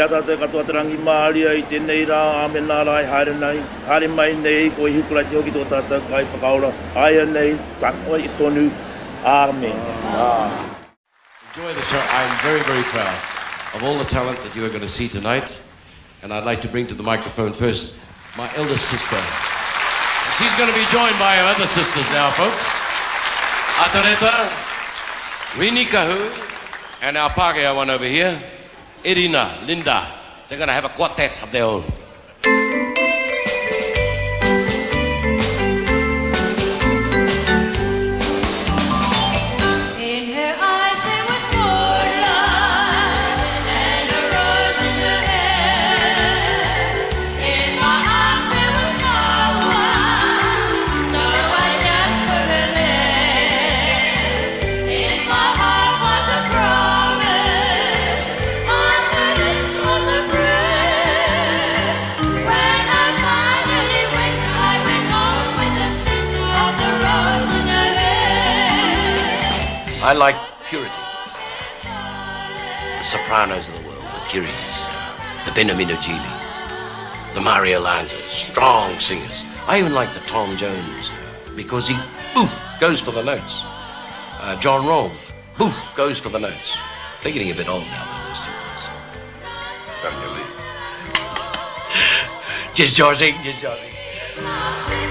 i ata te katoa te rangi maaria i tēnei rā, amen nā rai, haere nei, haere mai nei, ko i hukura te hoki tō tātou kai whakaora, aia nei, takoa i tonu, Amen. Enjoy the show. I'm very, very proud of all the talent that you are going to see tonight. And I'd like to bring to the microphone first my eldest sister. She's going to be joined by her other sisters now, folks. Atareta, Rini Kahu, and our Pākehā one over here, Irina, Linda. They're going to have a quartet of their own. I like purity. The sopranos of the world, the Curies, uh, the Beniamino Giglis, the Mario Lanzas, strong singers. I even like the Tom Jones uh, because he, boom, goes for the notes. Uh, John Rowles, boom, goes for the notes. They're getting a bit old now, though, those two guys. Just joshing, just joshing.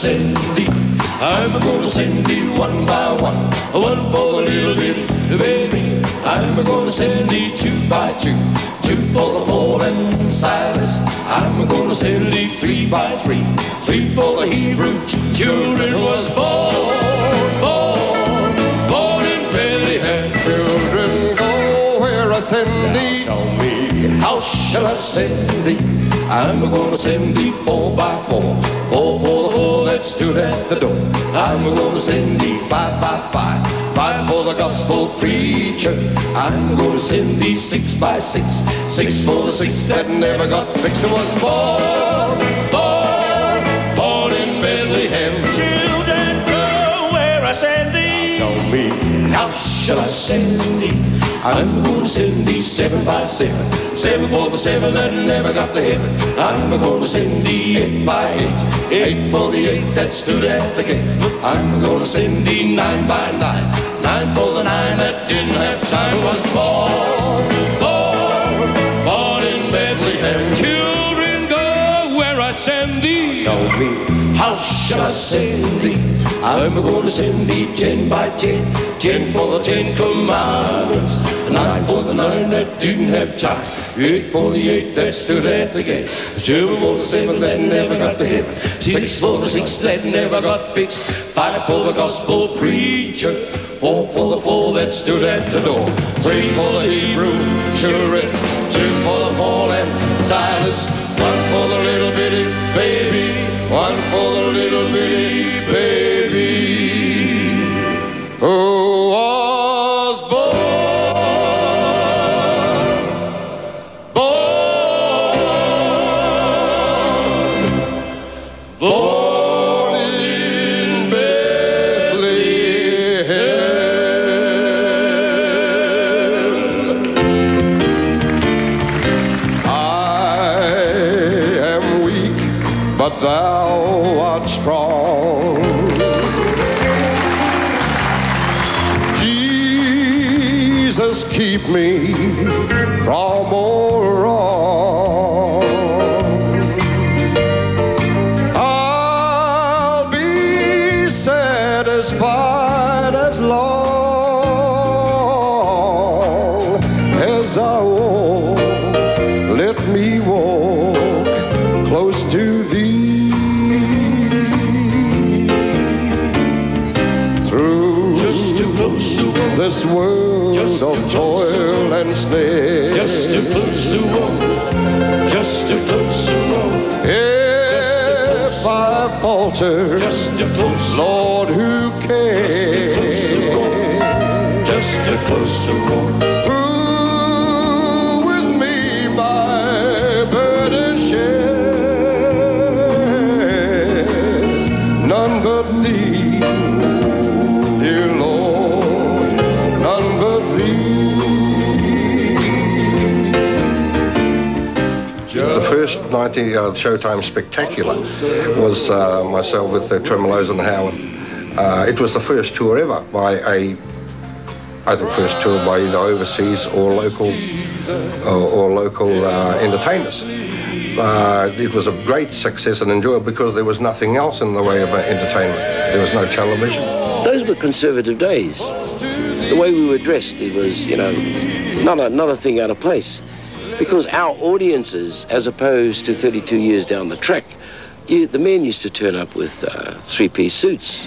Shall I send thee? I'm gonna send thee one by one, one for the little bitty baby. I'm gonna send thee two by two, two for the Paul and Silas. I'm gonna send thee three by three, three for the Hebrew ch- children was born, born, born in Bethlehem. Children, go where I send thee. Tell me, how shall I send thee? I'm gonna send thee four by four, four for the four that stood at the door. I'm gonna send thee five by five, five for the gospel preacher. I'm gonna send thee six by six, six for the six that never got fixed. It was born, born, born in Bethlehem. Children, go where I send thee. Tell me, how shall I send thee? I'm gonna send thee seven by seven, seven for the seven that never got to heaven. I'm gonna send thee eight by eight, eight for the eight that stood at the gate. I'm gonna send thee nine by nine, nine for the nine that didn't have time. Was born, born, in Bethlehem. Children, go where I send thee. Me, shall I send thee? I'm gonna send thee ten by ten, ten for the ten commandments, nine for the nine that didn't have time, eight for the eight that stood at the gate, seven for the seven that never got to heaven, six for the six that never got fixed, five for the gospel preacher, four for the four that stood at the door, three for the Hebrew children, two for the Paul and Silas, one for I falter, Just a close, Lord, who cares? just a closer walk. Who with 90 uh, Showtime Spectacular was uh, myself with the Tremolos and Howard. Uh, it was the first tour ever by a I think first tour by either overseas or local or, or local uh, entertainers. Uh, it was a great success and enjoyable because there was nothing else in the way of uh, entertainment. There was no television. Those were conservative days. The way we were dressed, it was, you know, not a, not a thing out of place. Because our audiences, as opposed to 32 years down the track, you, the men used to turn up with uh, three-piece suits.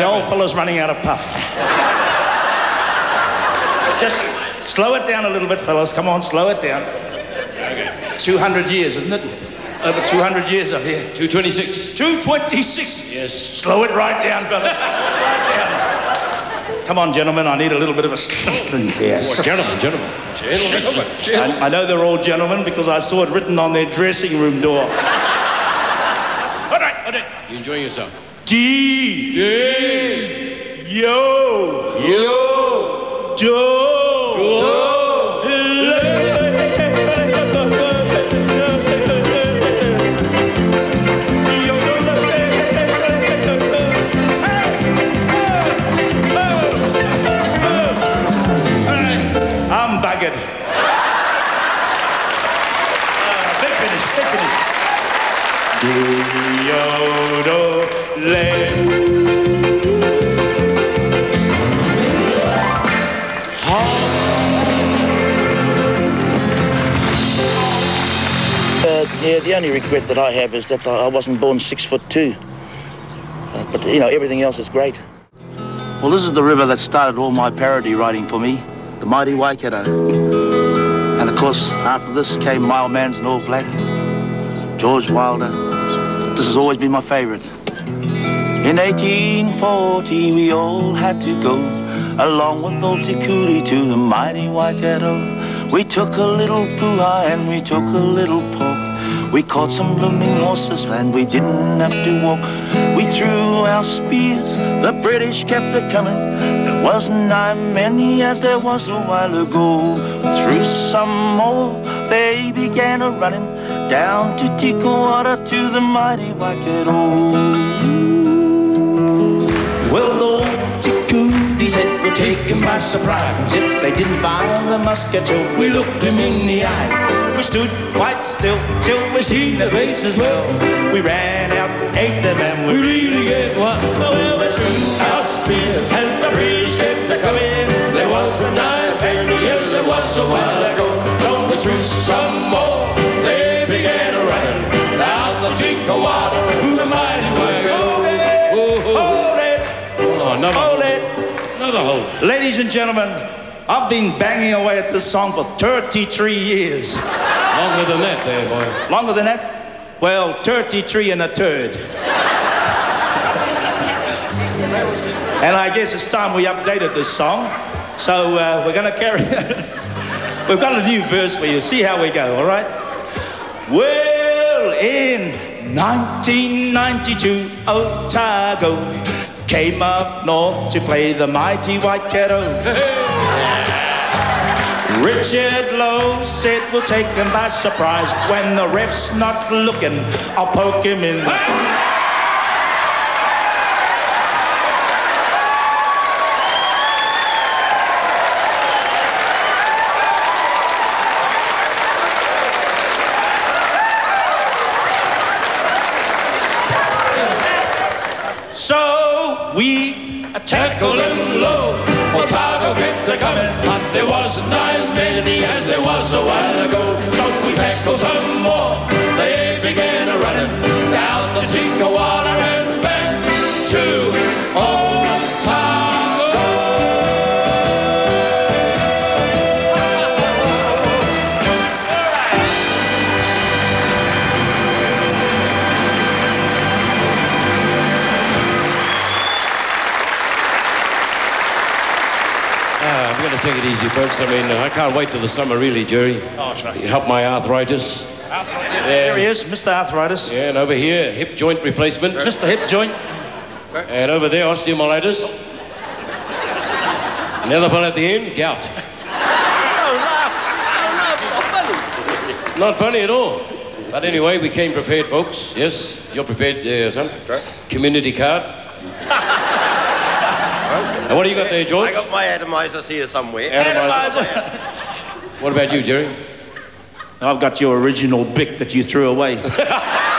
The old fellow's running out of puff. Just slow it down a little bit, fellows. Come on, slow it down. 200 years, isn't it? Over 200 years up here. 226. 226. Yes. Slow it right down, fellas. right down. Come on, gentlemen. I need a little bit of a assistance here. Oh, gentlemen, gentlemen. Gentlemen. I, I know they're all gentlemen because I saw it written on their dressing room door. all right, all right. You enjoying yourself? D. Yo. Yo. Joe. Buggered. Uh, big finish, big finish. Do-yo-do-le. Yeah, the only regret that I have is that I wasn't born six foot two. Uh, but, you know, everything else is great. Well, this is the river that started all my parody writing for me, the mighty Waikato. And of course, after this came Mild Man's and All Black, George Wilder. This has always been my favorite. In 1840, we all had to go along with old Tikuri to the mighty Waikato. We took a little puha and we took a little pork. We caught some blooming horses and we didn't have to walk. We threw our spears, the British kept a coming. There wasn't nigh many as there was a while ago. Threw some more, they began a running down to Tikawara to the mighty Waikato. Well, old Tikuri said we're taken by surprise if they didn't find the musketeer. We looked him in the eye we stood quite still till we seen the faces. well. We ran out, ate them, and we really get one. Well, we soon our speed and the breeze kept come in. There was a knife and the was a while ago. Told the truth some more. They began to run down the The mighty. Hold it. Hold hold. It. Hold. Ladies and gentlemen, I've been banging away at this song for 33 years. Longer than that, there, boy. Longer than that? Well, 33 and a third. and I guess it's time we updated this song. So uh, we're going to carry We've got a new verse for you. See how we go, all right? Well, in 1992, Otago came up north to play the mighty White Kettle. Richard Loe said we'll take him by surprise. When the ref's not looking, I'll poke him in the... So we tackled him low. Otago kept a coming, but there wasn't as as there was a while ago. So folks. I mean, I can't wait till the summer, really, Gerry. Oh, that's right. Help my arthritis. There he is, Mr. Arthritis. Yeah, and over here, hip joint replacement. Mr. Hip Joint. And over there, osteomyelitis. Another one at the end, gout. Oh, no, no, not funny not funny at all. But anyway, we came prepared, folks. Yes, you're prepared, uh, son? Community card. and what do you got there, George? I got my atomizers here somewhere. Atomizer. What about you, Gerry? I've got your original Bic that you threw away.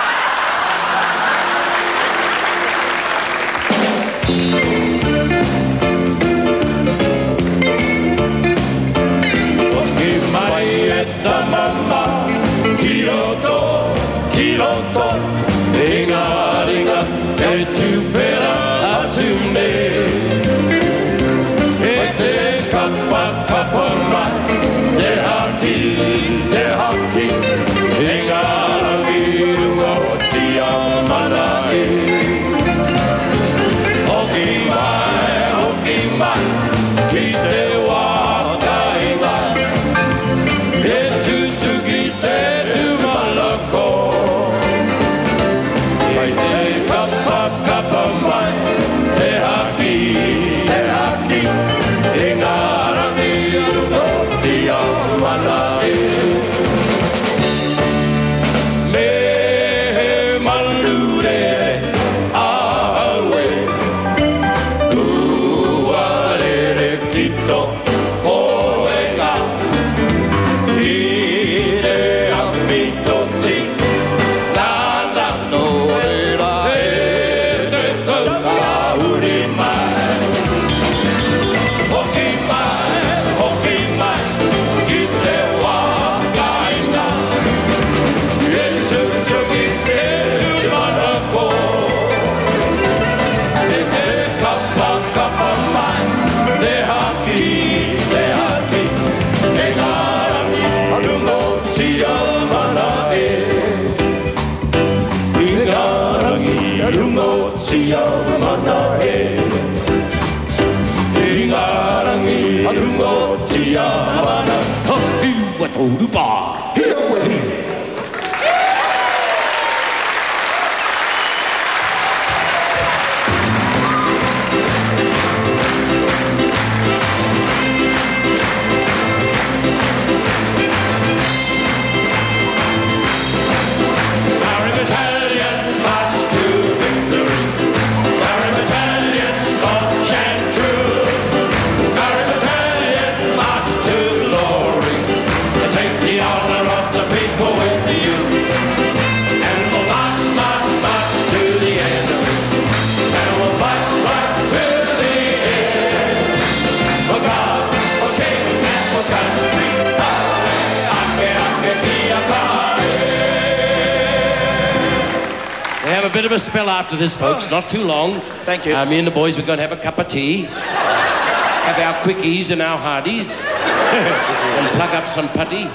a bit of a spell after this, folks. Not too long. Thank you. Uh, me and the boys, we're going to have a cup of tea. have our quickies and our hardies, and plug up some putty.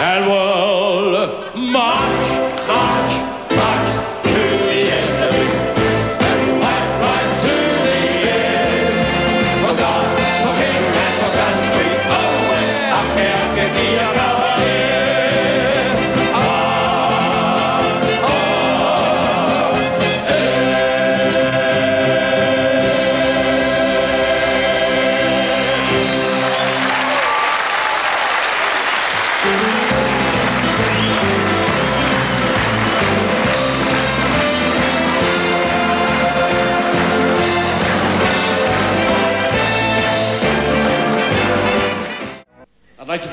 and we'll march, march, march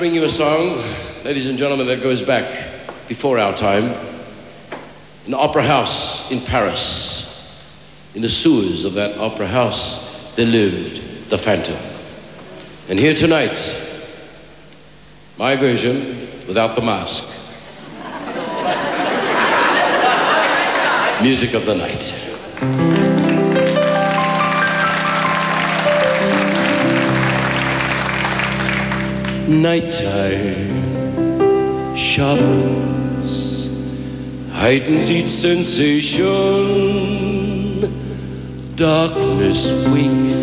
bring you a song, ladies and gentlemen, that goes back before our time. An opera house in Paris. In the sewers of that opera house, there lived the Phantom. And here tonight, my version without the mask. Music of the night. Nighttime sharpens, heightens each sensation. Darkness wakes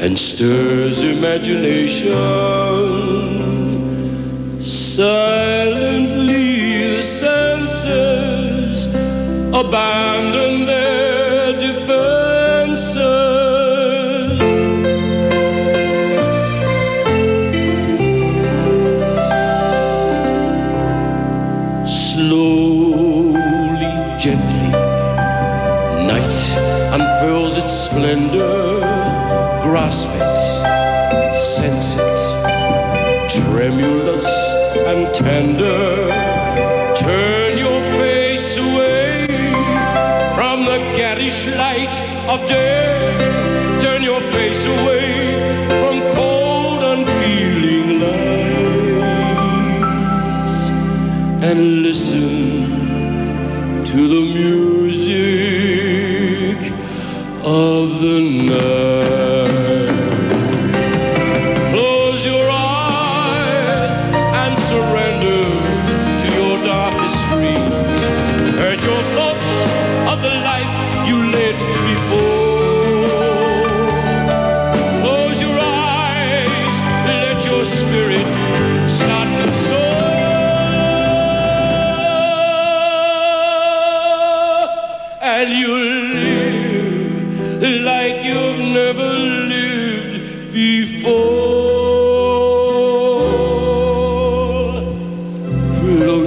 and stirs imagination. Silently the senses abandon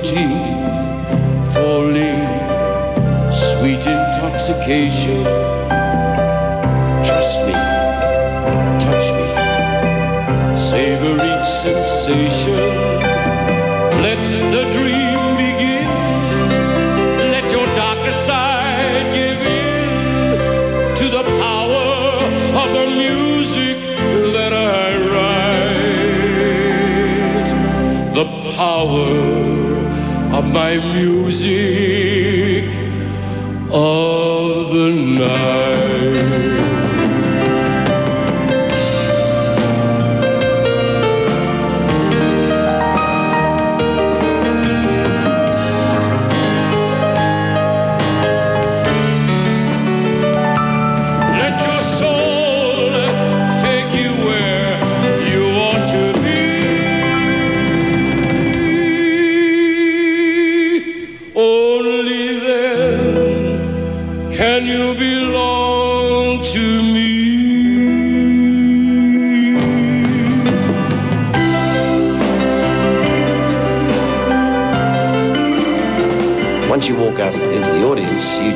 Floating, falling, sweet intoxication. My music of the night.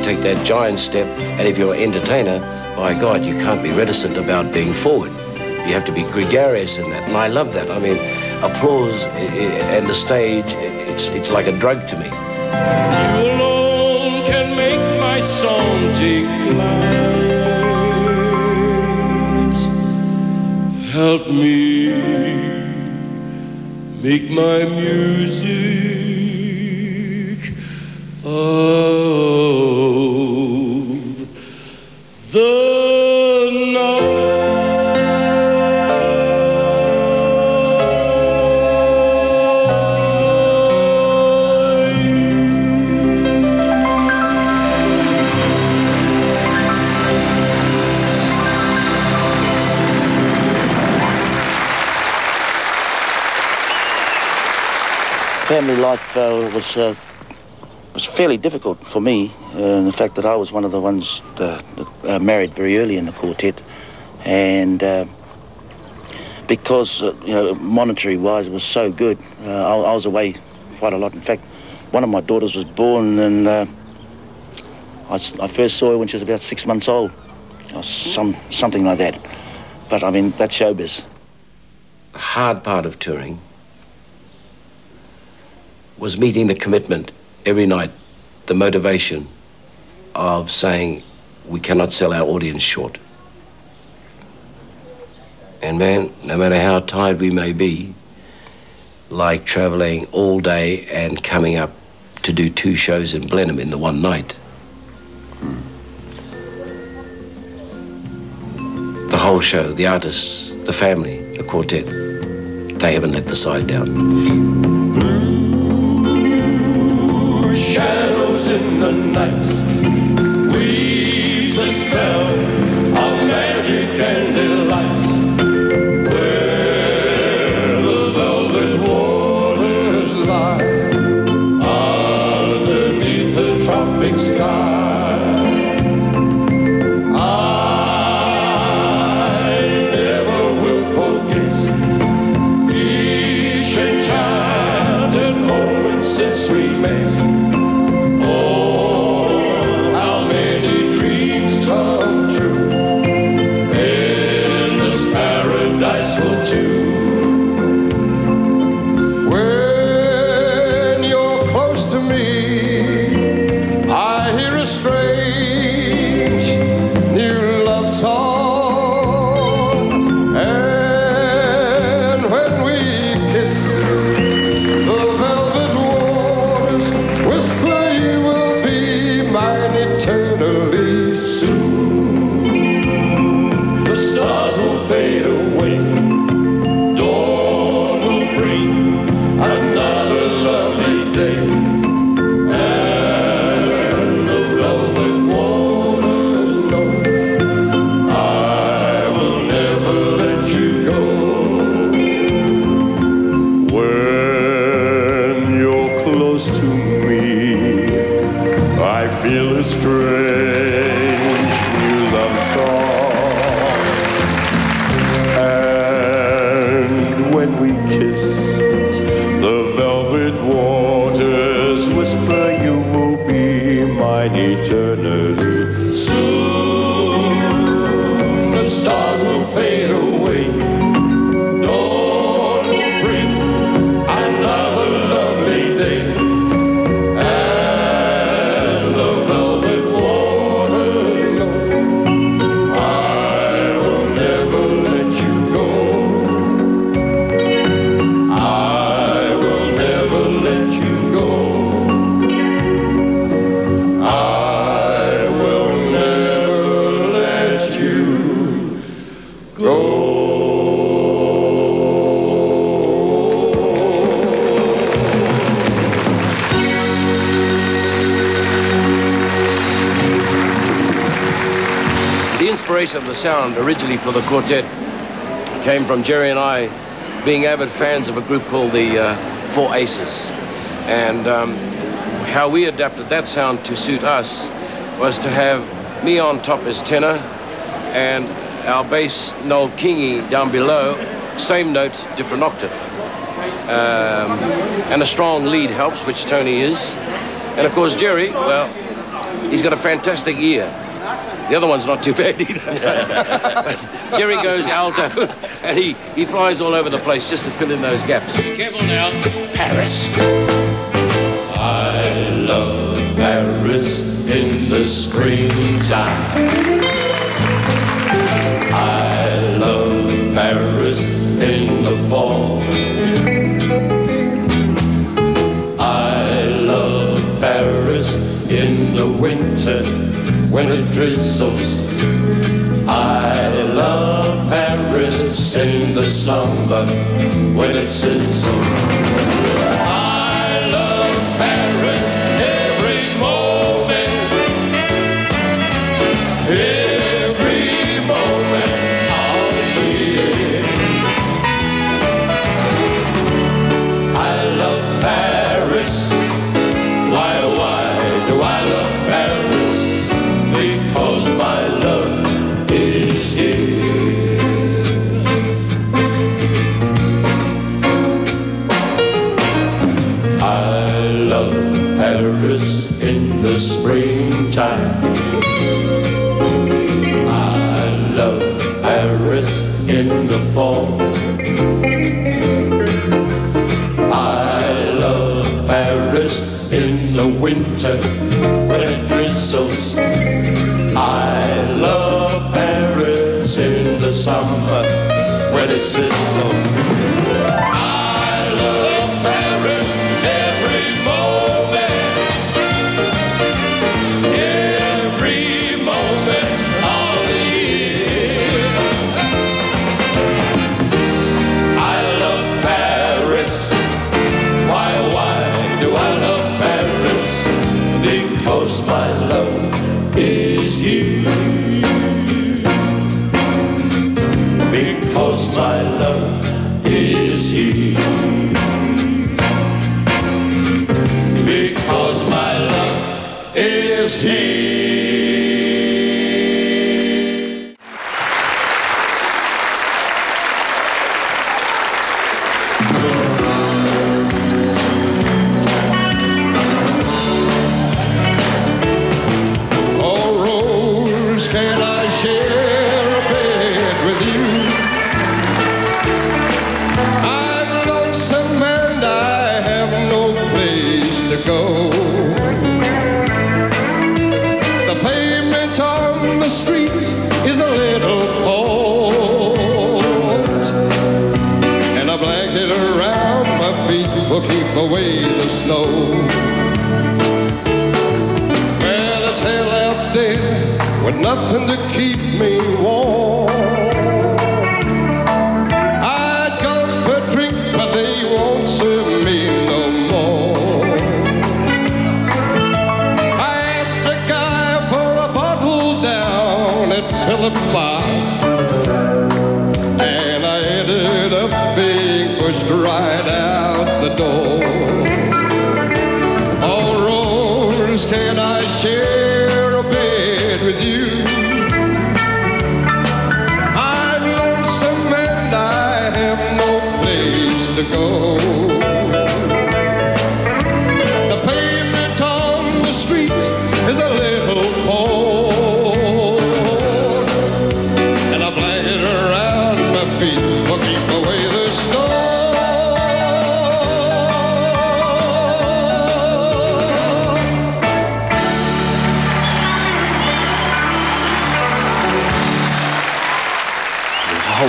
Take that giant step, and if you're an entertainer, by God, you can't be reticent about being forward. You have to be gregarious in that, and I love that. I mean, applause and the stage, it's, it's like a drug to me. You alone can make my song. Help me make my music of life uh, was uh, was fairly difficult for me. Uh, the fact that I was one of the ones that, that, uh, married very early in the quartet, and uh, because you know monetary wise it was so good, I, I was away quite a lot. In fact, one of my daughters was born, and I, I first saw her when she was about six months old, or some something like that. But I mean that's showbiz. The hard part of touring was meeting the commitment every night, the motivation of saying we cannot sell our audience short. And man, no matter how tired we may be, like traveling all day and coming up to do two shows in Blenheim in the one night. The whole show, the artists, the family, the quartet, they haven't let the side down. Sound originally for the quartet came from Gerry and I being avid fans of a group called the uh, Four Aces. And um, how we adapted that sound to suit us was to have me on top as tenor and our bass, Noel Kingi, down below, same note, different octave. Um, and a strong lead helps, which Tony is. And of course, Gerry, well, he's got a fantastic ear. The other one's not too bad either. but Gerry goes alto, and he, he flies all over the place just to fill in those gaps. Careful now. Paris. I love Paris in the springtime. I love Paris in the fall. I love Paris in the winter when it drizzles. I love Paris in the summer when it sizzles. The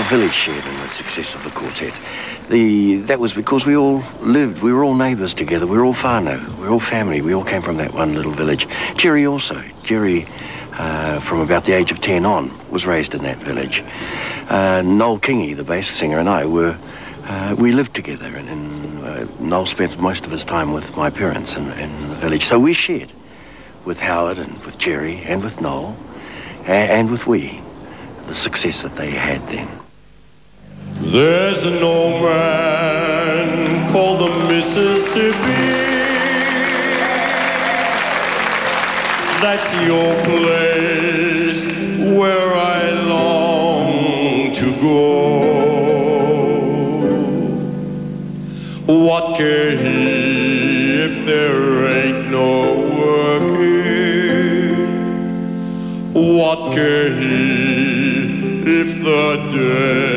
whole village shared in the success of the quartet. The, that was because we all lived, we were all neighbours together, we were all whānau, we were all family, we all came from that one little village. Gerry also. Gerry, uh, from about the age of 10 on, was raised in that village. Uh, Noel Kingi, the bass singer, and I were, uh, we lived together, and, and uh, Noel spent most of his time with my parents in, in the village. So we shared with Howard and with Gerry and with Noel a- and with we the success that they had then. There's an old man called the Mississippi. That's your place where I long to go. What care he if there ain't no working? What care he if the day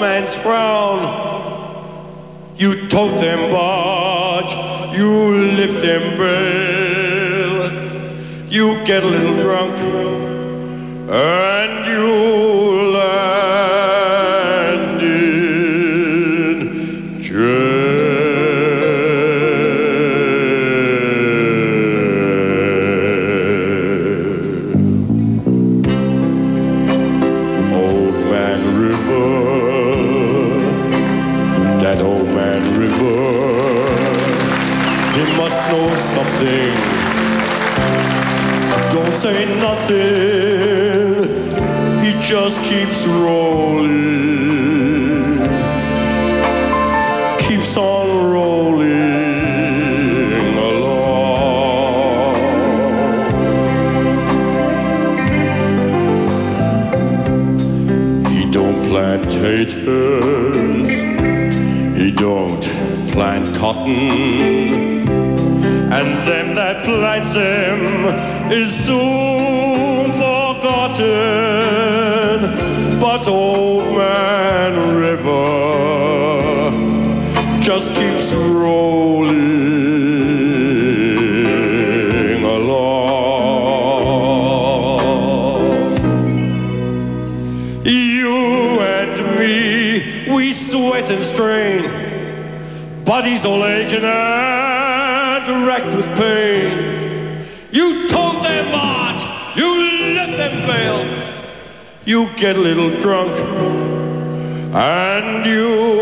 man's frown. You tote them barge, you lift them bale, you get a little drunk, and you nothing. He just keeps rolling. Keeps on rolling along. He don't plant taters. He don't plant cotton and them that plants him is so get a little drunk. And you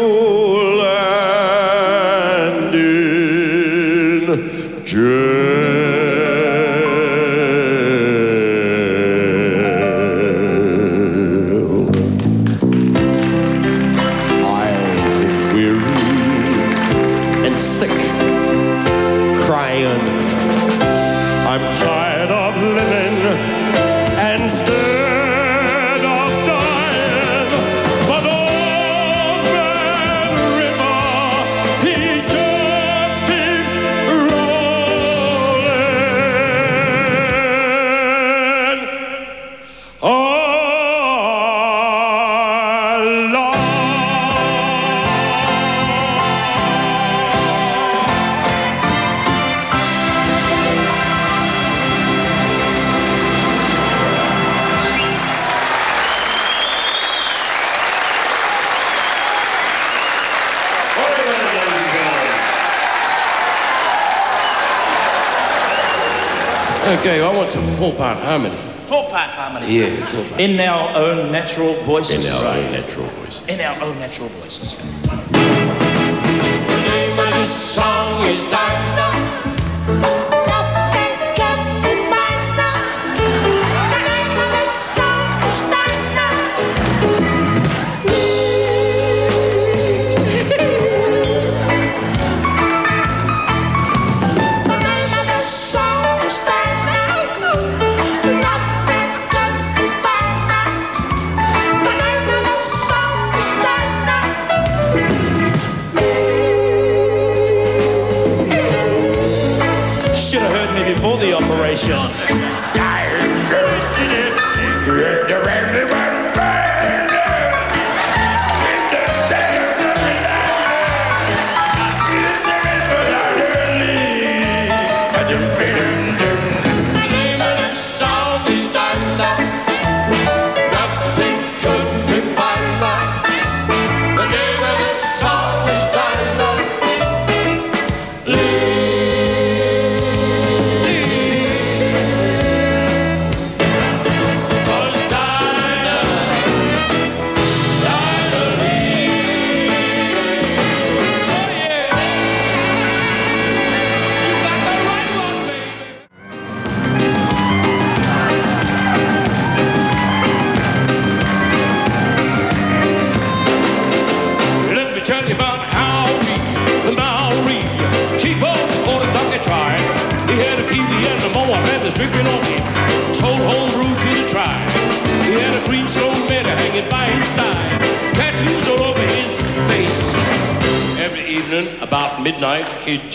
four-part harmony. Four-part harmony. Yeah, four-part. In our own natural voices. In our right. own natural voices. In our own natural voices. The name of this song is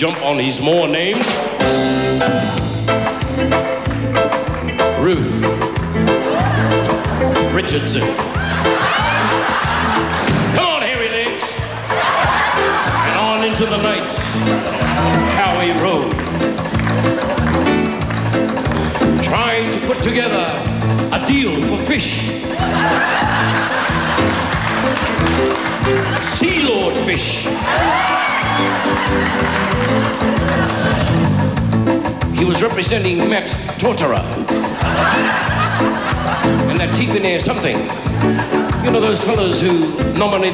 jump on his more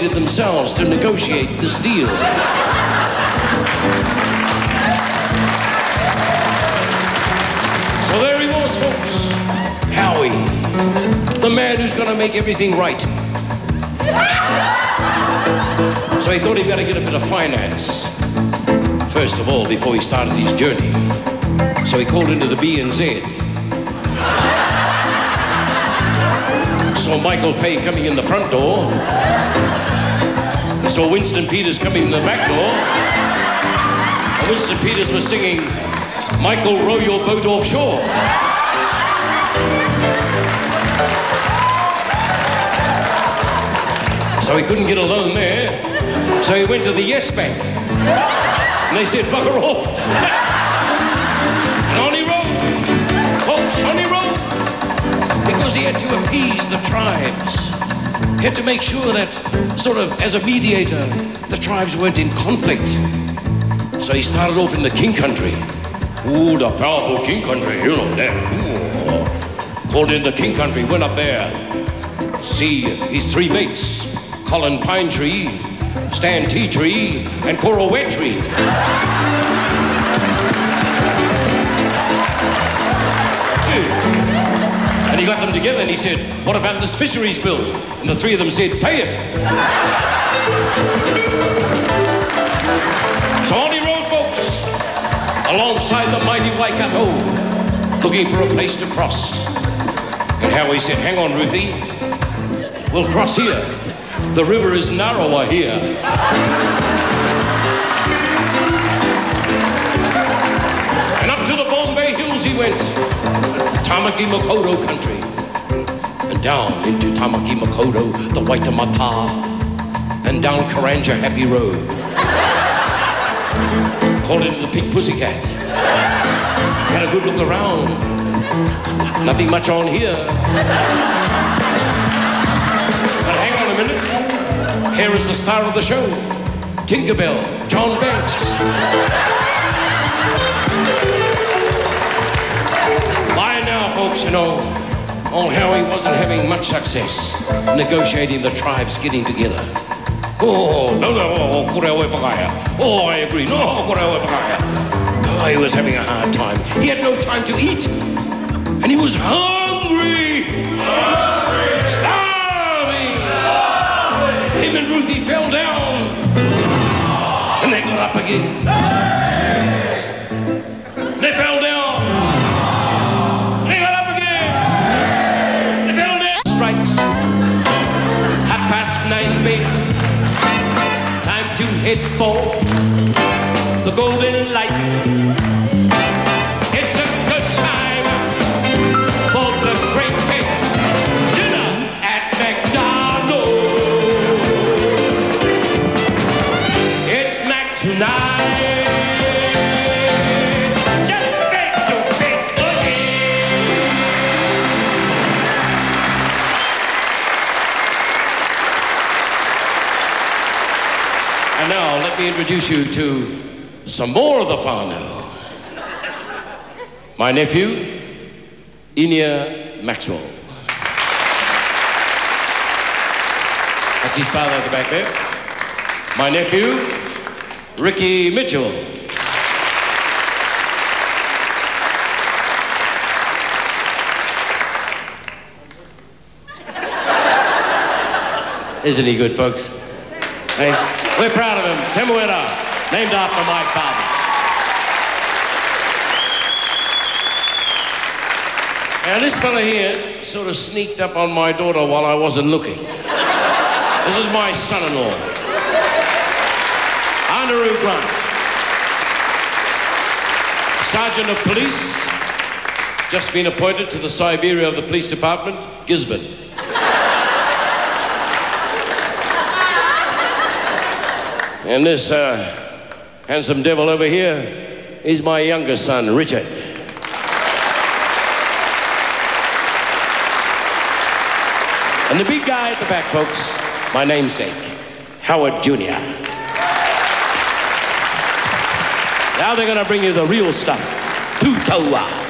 themselves to negotiate this deal. So there he was, folks. Howie, the man who's gonna make everything right. So he thought he'd better get a bit of finance, first of all, before he started his journey. So he called into the BNZ. Saw Michael Fay coming in the front door. Saw Winston Peters coming in the back door. And Winston Peters was singing, Michael, row your boat offshore. So he couldn't get a loan there. So he went to the Yes Bank. And they said, bugger off. and on he. Folks, on he. Because he had to appease the tribes. Had to make sure that, sort of, as a mediator, the tribes weren't in conflict. So he started off in the King Country. Ooh, the powerful King Country, you know that. Called in the King Country, went up there. See his three mates, Colin Pine Tree, Stan Tea Tree, and Coral Wet Tree. Got them together and he said, What about this fisheries bill? And the three of them said, Pay it. So on he rode, folks, alongside the mighty Waikato, looking for a place to cross. And Howie said, Hang on, Ruthie. We'll cross here. The river is narrower here. And up to the Bombay Hills he went. Tamaki Makaurau country. And down into Tamaki Makaurau, the Waitemata. And down Karangahape Road. Called into the Pink Pussycat. Had a good look around. Nothing much on here. But hang on a minute. Here is the star of the show. Tinkerbell, John Banks. Folks, you know, old Howie wasn't having much success negotiating the tribes getting together. Oh, no, no, oh, oh kore oe whakaia. Oh, I agree. No, oh, kore oe whakaia. Oh, he was having a hard time. He had no time to eat. And he was hungry. Starving. Him and Ruthie fell down. And they got up again. They To for the golden lights. And now let me introduce you to some more of the whānau. My nephew, Inia Maxwell. That's his father at the back there. My nephew, Ricky Mitchell. Isn't he good, folks? Hey, we're proud of him. Temuera, named after my father. Now, this fella here sort of sneaked up on my daughter while I wasn't looking. This is my son-in-law, Andrew Grant, Sergeant of Police, just been appointed to the Siberia of the Police Department, Gisborne. And this uh, handsome devil over here is my youngest son, Richard. And the big guy at the back, folks, my namesake, Howard Jr. Now they're gonna bring you the real stuff. Tutawa.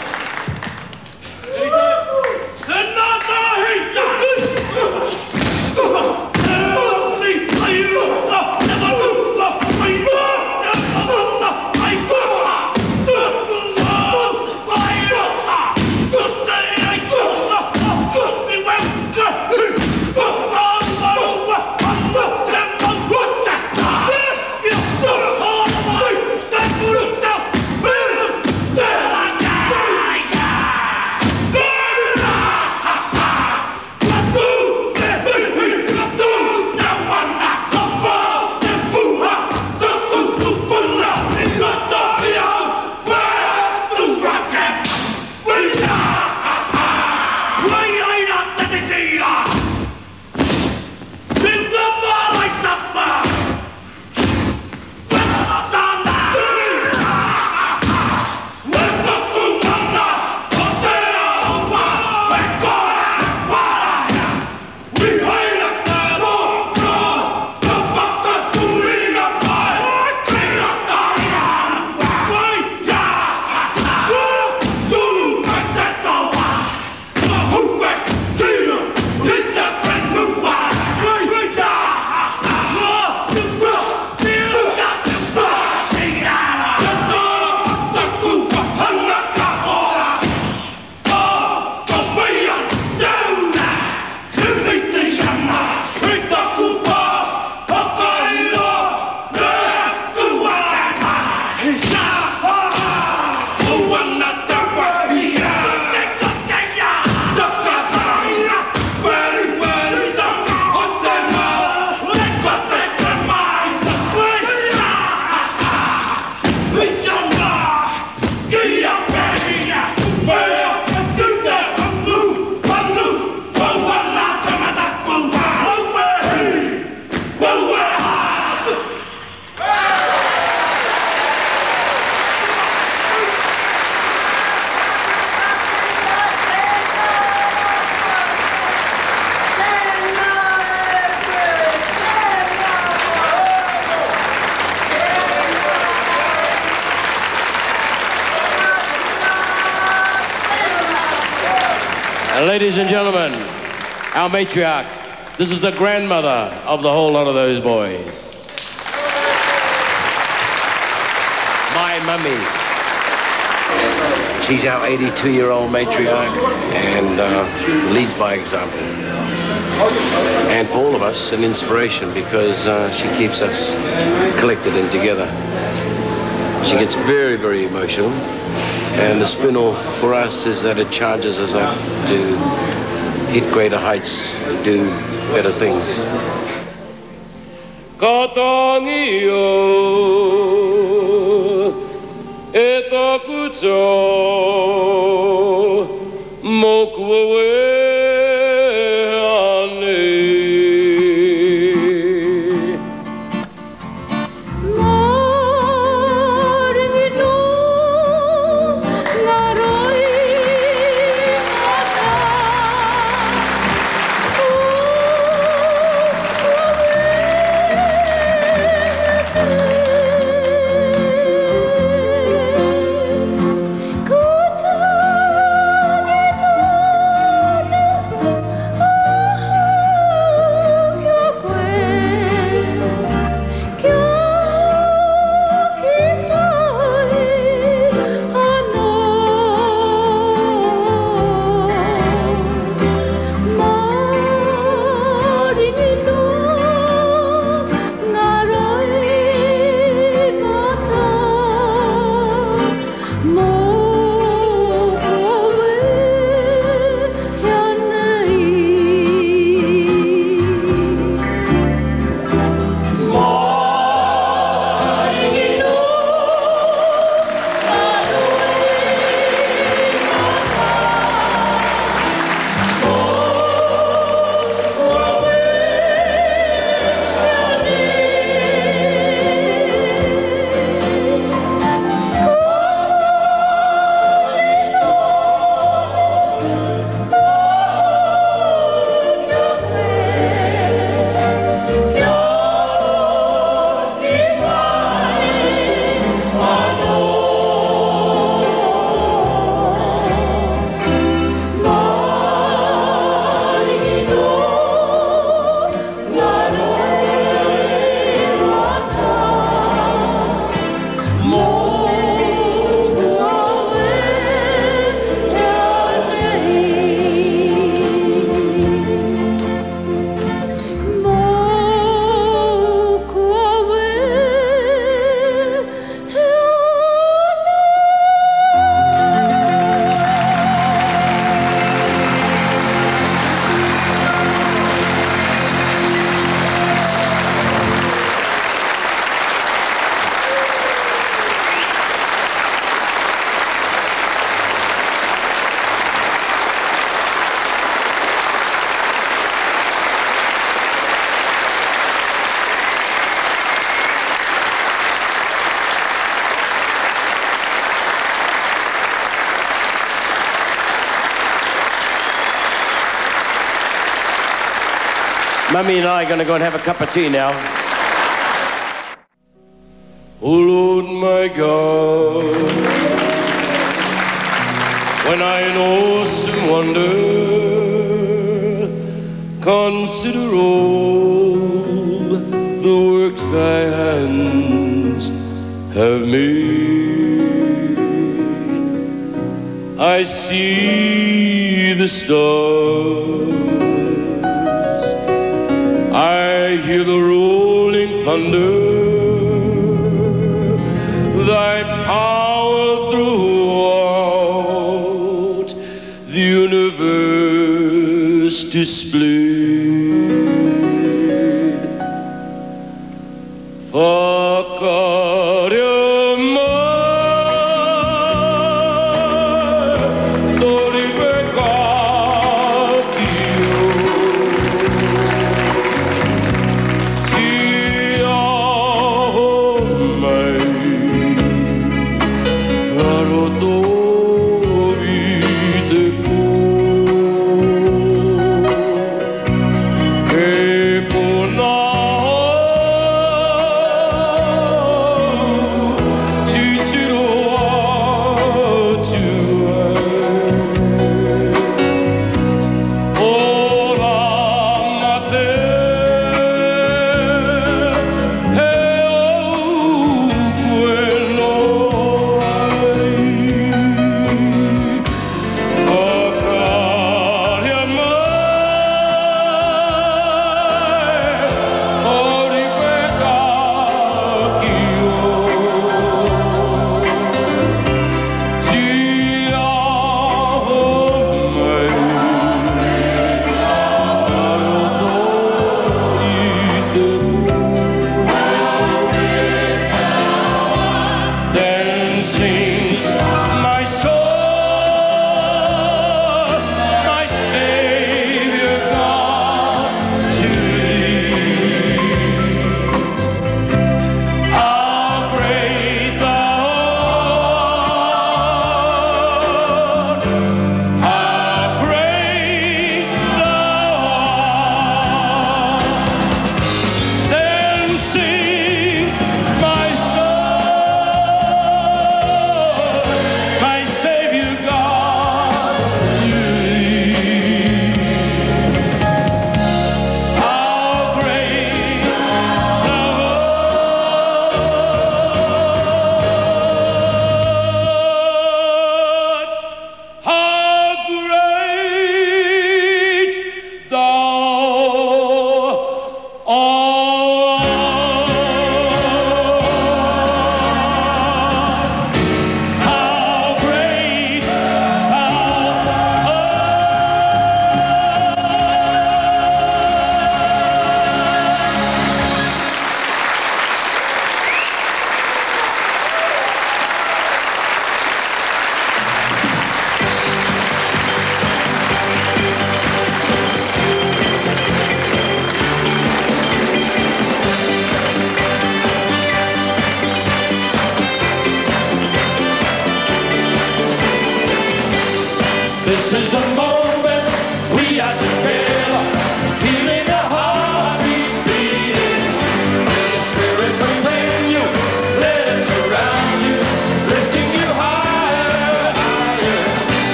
Ladies and gentlemen, our matriarch. This is the grandmother of the whole lot of those boys. My mummy. She's our 82 year old matriarch and uh, leads by example. And for all of us, an inspiration because uh, she keeps us collected and together. She gets very, very emotional. And the spin off for us is that it charges us up to hit greater heights, do better things. Katangiyo etakuto Mummy and I are going to go and have a cup of tea now. Oh Lord my God, when I in awesome wonder consider all the works thy hands have made, I see the stars, hear the rolling thunder thy power throughout the universe displayed. Fakarema,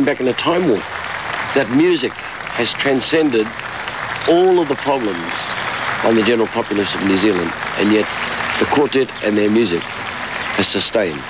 going back in a time warp. That music has transcended all of the problems on the general populace of New Zealand, and yet the quartet and their music has sustained.